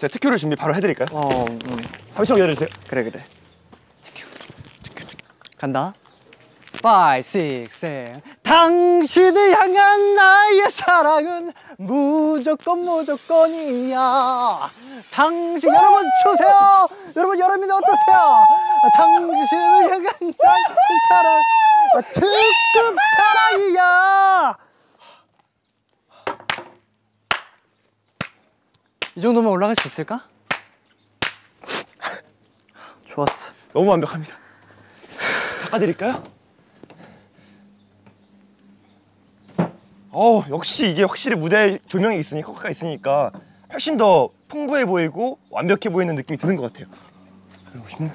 제가 특효를 준비 바로 해드릴까요? 어, 음. 잠시만 기다려주세요. 그래 그래. 간다. 5, 6, 7 당신을 향한 나의 사랑은 무조건 무조건이야 당신 여러분 주세요 여러분 여러분이 어떠세요 당신을 향한 나의 사랑 아, 특급 사랑이야 이 정도면 올라갈 수 있을까? 좋았어 너무 완벽합니다. 닦아드릴까요? 어 역시 이게 확실히 무대 조명이 있으니까 커크가 있으니까 훨씬 더 풍부해 보이고 완벽해 보이는 느낌이 드는 것 같아요. 보시면